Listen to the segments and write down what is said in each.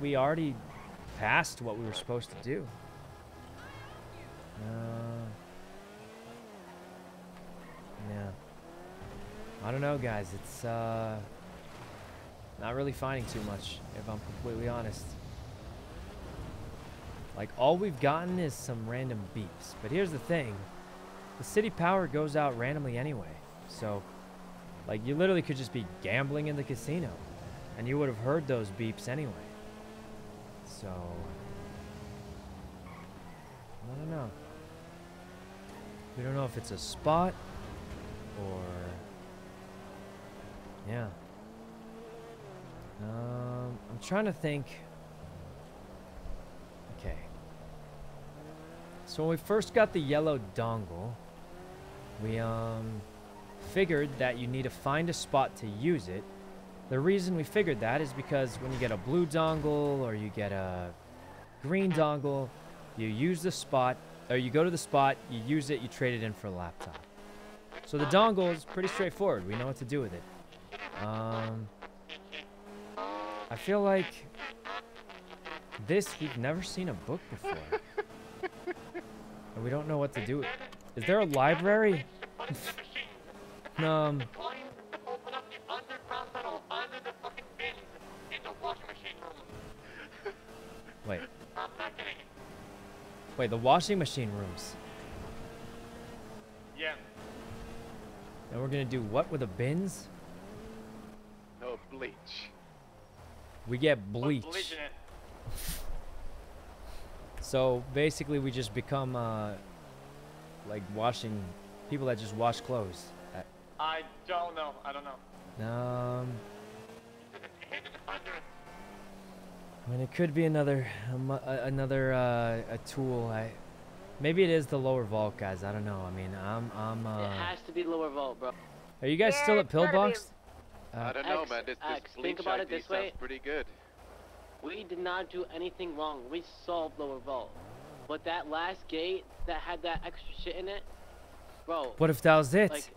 we already passed what we were supposed to do. Uh, yeah. I don't know, guys. It's uh, not really finding too much, if I'm completely honest. Like, all we've gotten is some random beeps. But here's the thing. The city power goes out randomly anyway. So, like, you literally could just be gambling in the casino. And you would have heard those beeps anyway. So, I don't know. We don't know if it's a spot or yeah. Um, I'm trying to think. Okay. So when we first got the yellow dongle, we um figured that you need to find a spot to use it. The reason we figured that is because when you get a blue dongle or you get a green dongle, you use the spot, or you go to the spot, you use it, you trade it in for a laptop. So the dongle is pretty straightforward. We know what to do with it. Um, I feel like this, we've never seen a book before. and we don't know what to do. Is there a library? um, wait. Wait, the washing machine rooms. Yeah. And we're gonna do what with the bins? No bleach. We get bleach. Put bleach in it. So basically, we just become uh, like washing people that just wash clothes. I don't know. I don't know. Um, I mean, it could be another um, uh, another uh, a tool. I maybe it is the lower vault, guys. I don't know. I mean, I'm I'm. Uh, It has to be lower vault, bro. are you guys still at it's gotta be- Pillbox? I Uh, don't know, X, man. This, this X, think bleach about it this way. pretty good. We did not do anything wrong. We solved lower vault. But that last gate that had that extra shit in it, bro. what if that was it? Like,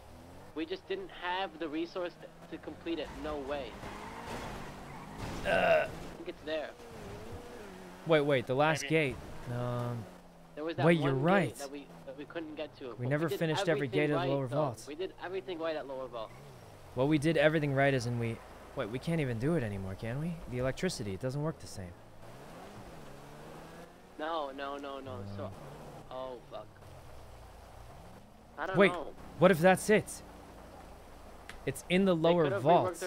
we just didn't have the resource to, to complete it. No way. I think it's there. wait, wait. The last Maybe. gate. Um, There was that Wait, one you're gate right. that we that we couldn't get to. We but never did finished every everything gate of the lower though. vault. We did everything right at lower vault. well, we did everything right, as in we. Wait, we can't even do it anymore, can we? The electricity, it doesn't work the same. No, no, no, no. So, oh fuck. I don't Wait, know. What if that's it? It's in the They lower could've vault.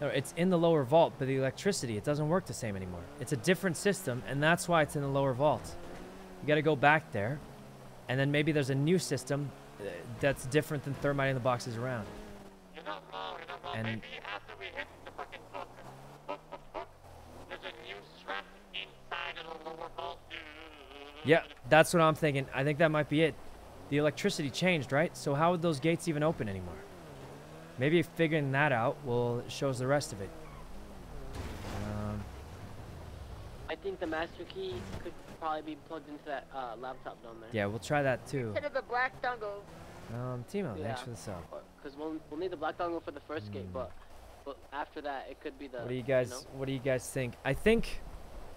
It's in the lower vault, but the electricity, it doesn't work the same anymore. It's a different system, and that's why it's in the lower vault. You gotta go back there, and then maybe there's a new system uh, that's different than thermite in the boxes around. You don't you don't. And- Maybe after we hit the fucking book, book, book, book, there's a new strap inside of the lower vault. Yeah, that's what I'm thinking. I think that might be it. The electricity changed, right? So how would those gates even open anymore? Maybe figuring that out will show us the rest of it. Um, I think the master key could probably be plugged into that uh, laptop down there. yeah, we'll try that too. Instead of the black dongle. Um, Timo, thanks for the sub. Because we'll, we'll need the black dongle for the first gate, but but after that it could be the. What do you guys know? What do you guys think? I think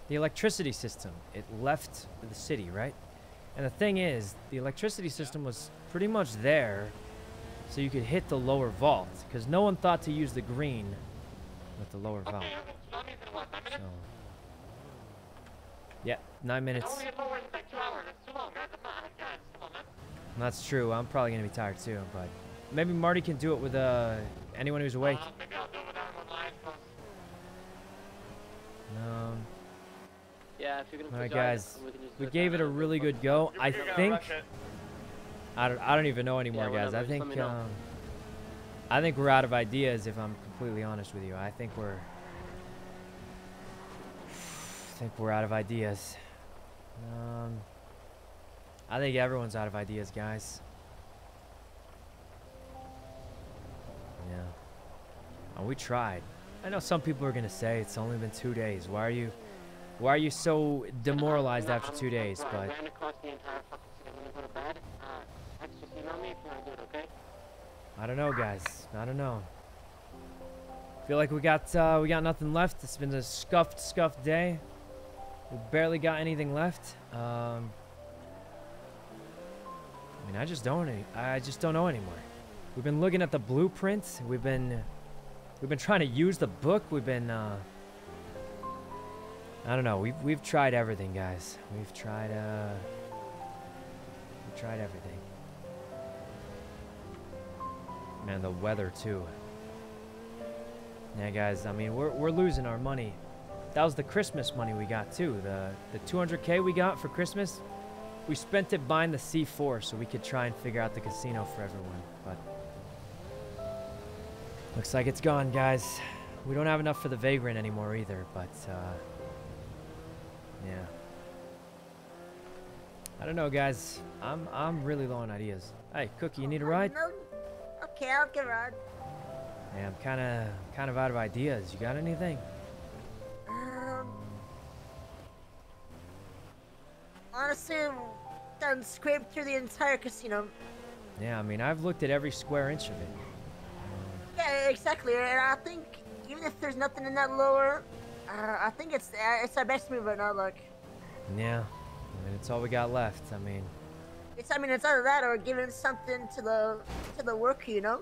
the electricity system it left the city, right? And the thing is, the electricity system was pretty much there, so you could hit the lower vault, because no one thought to use the green with the lower vault. Okay, okay. Not even what, nine So, yeah, nine minutes. Only a lower than two hours. It's too long, man. Come on, guys. Come on, man. That's true. I'm probably gonna be tired too, but maybe Marty can do it with uh anyone who's awake. Uh, maybe I'll do it without him online, 'cause Um, Yeah, if you're gonna. all right, put guys, we, can just do we gave it a really good go. I you're think. Rush it. I don't, I don't even know anymore, Yeah, guys. I whatever, just let think um, I think we're out of ideas. If I'm completely honest with you, I think we're I think we're out of ideas. Um, I think everyone's out of ideas, guys. Yeah. And we tried. I know some people are gonna say it's only been two days. Why are you, why are you so demoralized after two days? But just email me you do it, okay? I don't know, guys. I don't know. Feel like we got uh, we got nothing left. It's been a scuffed, scuffed day. We barely got anything left. Um, I mean, I just don't. I just don't know anymore. We've been looking at the blueprints. We've been we've been trying to use the book. We've been uh, I don't know. We've we've tried everything, guys. We've tried uh, we've tried everything. Man, the weather too. Yeah, guys. I mean, we're we're losing our money. That was the Christmas money we got too. The the 200k we got for Christmas. We spent it buying the C4 so we could try and figure out the casino for everyone. But looks like it's gone, guys. We don't have enough for the Vagrant anymore either. But uh, yeah. I don't know, guys. I'm I'm really low on ideas. Hey, Cookie, you need a ride? No. Okay, I'll get a ride. Yeah, I'm kind of kind of out of ideas. You got anything? Um, honestly, done scraped through the entire casino. Yeah, I mean, I've looked at every square inch of it. Yeah, exactly. And I think even if there's nothing in that lower, uh, I think it's uh, it's our best move right now. Look, Yeah, I mean, it's all we got left. I mean, it's I mean it's either that or giving something to the to the worker, you know.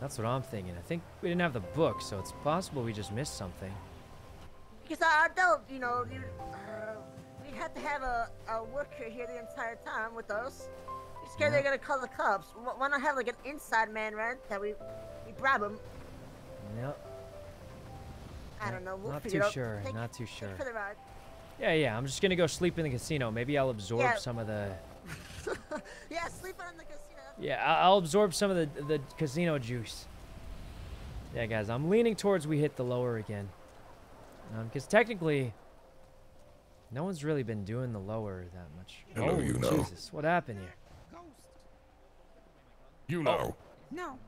that's what I'm thinking. I think we didn't have the book, so it's possible we just missed something. Because I, I doubt, you know, you, uh, we'd have to have a, a worker here the entire time with us. You're scared they're gonna call the cops. Wh- Why not have like an inside man, right? That we we grab him. Yep. I don't know. We'll not too sure, not too sure. for the ride. Yeah, yeah. I'm just gonna go sleep in the casino. Maybe I'll absorb Yeah. some of the. yeah, sleeping in the casino. Yeah, I- I'll absorb some of the the casino juice. Yeah, guys, I'm leaning towards we hit the lower again, because technically, no one's really been doing the lower that much. Hello, oh, you know. Jesus, what happened here? You know. No.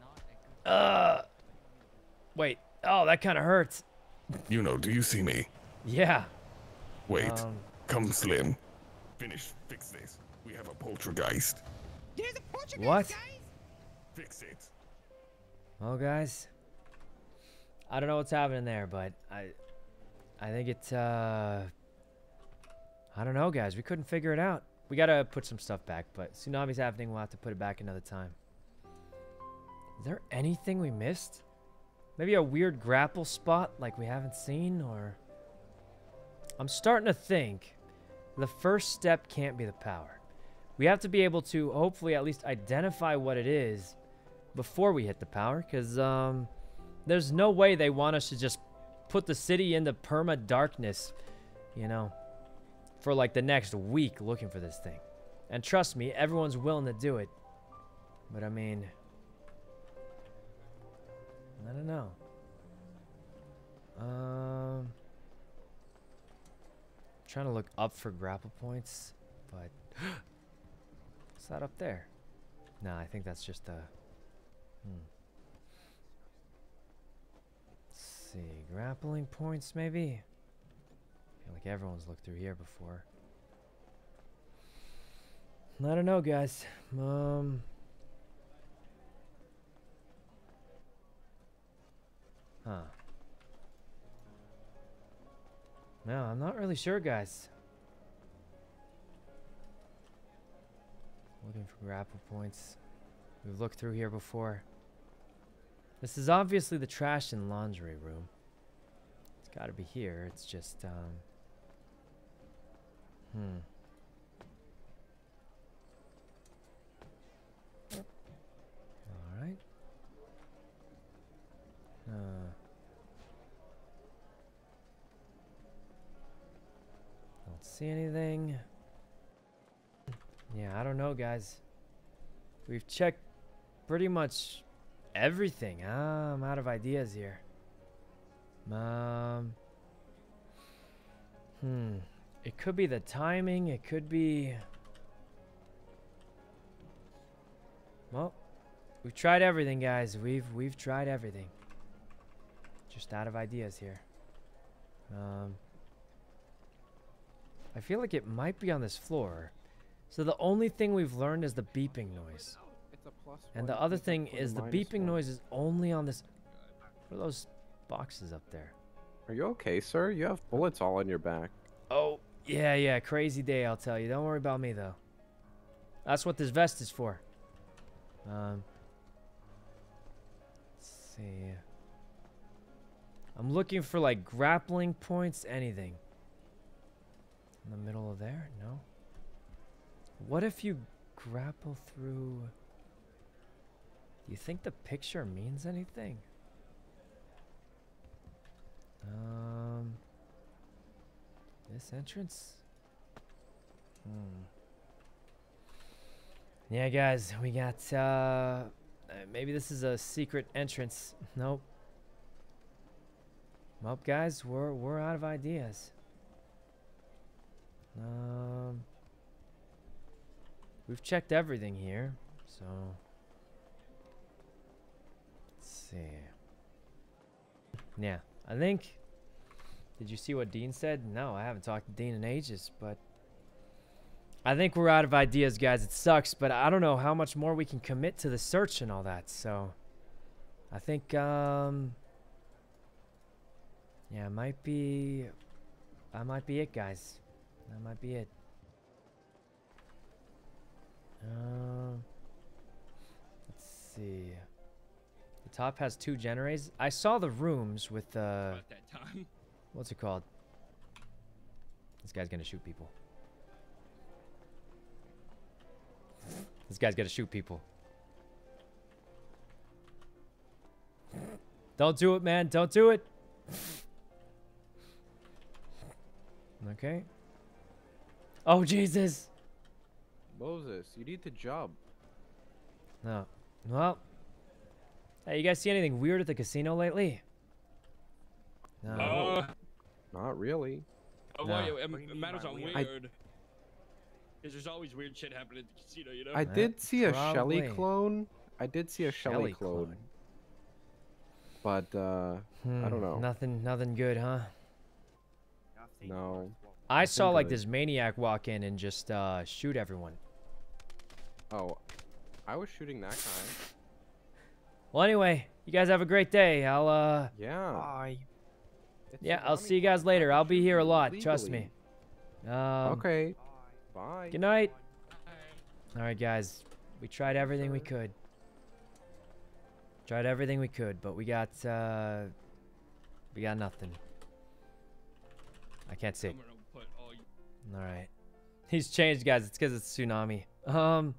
Uh, wait. Oh, that kind of hurts. You know, do you see me? Yeah. Wait. Um, Come, Slim. Finish. Fix this. We have a poltergeist. There's a Portuguese, What? guys. Fix it. Well, guys, I don't know what's happening there, but I, I think it's uh, I don't know, guys. We couldn't figure it out. We gotta put some stuff back, but tsunami's happening. We'll have to put it back another time. Is there anything we missed? Maybe a weird grapple spot like we haven't seen, or I'm starting to think the first step can't be the power. We have to be able to hopefully at least identify what it is before we hit the power because um, there's no way they want us to just put the city into perma darkness you know for like the next week looking for this thing. And trust me everyone's willing to do it. But i mean i don't know. Um trying to look up for grapple points but what's that up there no i think that's just a Hmm. Let's see, grappling points maybe? Feel like everyone's looked through here before. I don't know, guys. Um. Huh. No, I'm not really sure, guys. Looking for grapple points. We've looked through here before. This is obviously the trash and laundry room. It's got to be here. It's just, um... Hmm. Alright. Uh... Don't see anything. Yeah, I don't know, guys. We've checked pretty much everything. Ah, I'm out of ideas here. Um. Hmm. It could be the timing. It could be. Well, we've tried everything, guys. We've we've tried everything. Just out of ideas here. Um. I feel like it might be on this floor. So the only thing we've learned is the beeping noise. And the other thing is the beeping noise is only on this. What are those boxes up there. Are you okay, sir? You have bullets all on your back. Oh, yeah, yeah. Crazy day, I'll tell you. Don't worry about me, though. That's what this vest is for. Um, let's see. I'm looking for, like, grappling points, anything. In the middle of there? No. What if you grapple through... Do you think the picture means anything? Um... This entrance? Hmm. Yeah, guys, we got, uh, uh... Maybe this is a secret entrance. Nope. Nope, guys, we're, we're out of ideas. Um... We've checked everything here, so... Let's see. Yeah, I think... Did you see what Dean said? No, I haven't talked to Dean in ages, but... I think we're out of ideas, guys. It sucks, but I don't know how much more we can commit to the search and all that, so... I think, um... Yeah, it might be... That might be it, guys. That might be it. Uh, let's see. The top has two generators. I saw the rooms with uh, what's it called? This guy's gonna shoot people. This guy's gonna shoot people. Don't do it, man. Don't do it. Okay. Oh, Jesus. Moses, you need to jump. No. Well. Hey, you guys see anything weird at the casino lately? No. Uh, Not really. oh, No. well, it, What do you it matters on weird? weird. Because there's always weird shit happening at the casino, you know? I did see a Shelly clone. I did see a Shelly, Shelly clone. But, uh, Hmm, don't know. Nothing, nothing good, huh? no. I Nothing saw like this maniac walk in and just uh, shoot everyone. Oh, I was shooting that guy. Well, anyway, you guys have a great day. I'll uh, Yeah. Bye. It's yeah, a I'll see you guys later. I'm I'll be here a shooting lot. Trust me. Um, Okay. Bye. Good night. All right, guys. We tried everything we could. Tried everything we could, but we got uh, we got nothing. I can't see. I'm gonna put all you- All right. He's changed, guys. It's because it's tsunami. Um.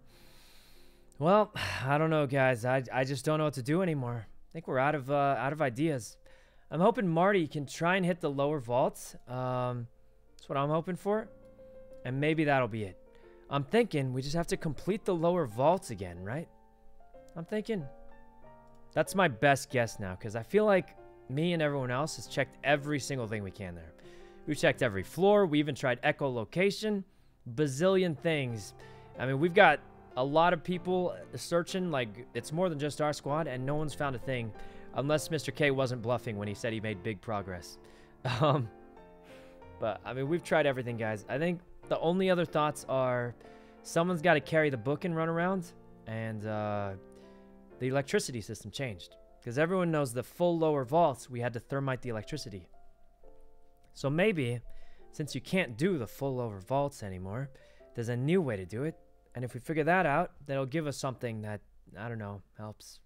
Well, I don't know, guys. I I just don't know what to do anymore. I think we're out of uh, out of ideas. I'm hoping Marty can try and hit the lower vaults. Um, that's what I'm hoping for, and maybe that'll be it. I'm thinking we just have to complete the lower vaults again, right? I'm thinking. That's my best guess now, because I feel like me and everyone else has checked every single thing we can there. We've checked every floor. We even tried echolocation, bazillion things. I mean, we've got a lot of people searching. Like, it's more than just our squad, and no one's found a thing, unless Mr. K wasn't bluffing when he said he made big progress. Um, but I mean, we've tried everything, guys. I think the only other thoughts are someone's got to carry the book and run around, and uh, the electricity system changed because everyone knows the full lower vaults. We had to thermite the electricity. So maybe, since you can't do the full lower vaults anymore, there's a new way to do it. And if we figure that out, that'll give us something that, I don't know, helps.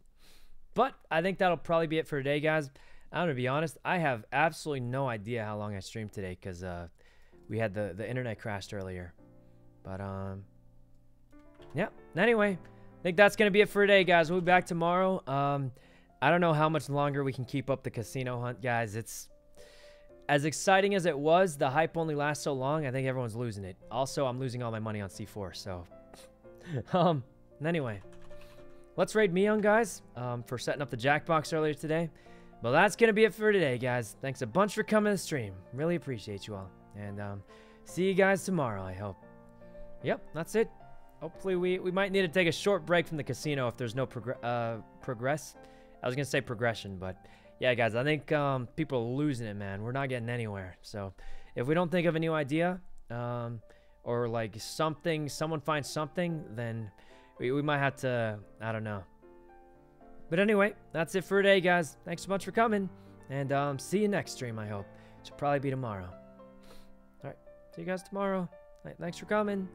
But I think that'll probably be it for today, guys. I'm going to be honest, I have absolutely no idea how long I streamed today because uh, we had the, the internet crashed earlier. But, um, yeah. Anyway, I think that's going to be it for today, guys. We'll be back tomorrow. Um, I don't know how much longer we can keep up the casino hunt, guys. It's as exciting as it was, the hype only lasts so long. I think everyone's losing it. Also, I'm losing all my money on C4, so. um, anyway. Let's raid Miyoung, guys, um, for setting up the Jackbox earlier today. But that's going to be it for today, guys. Thanks a bunch for coming to the stream. Really appreciate you all. And um, see you guys tomorrow, I hope. Yep, that's it. Hopefully, we, we might need to take a short break from the casino if there's no uh, progress. I was going to say progression, but yeah, guys, I think um, people are losing it, man. We're not getting anywhere. So if we don't think of a new idea um, or like something, someone finds something, then we, we might have to, I don't know. But anyway, that's it for today, guys. Thanks so much for coming. And um, see you next stream, I hope. It Should probably be tomorrow. Alright, see you guys tomorrow. Thanks for coming.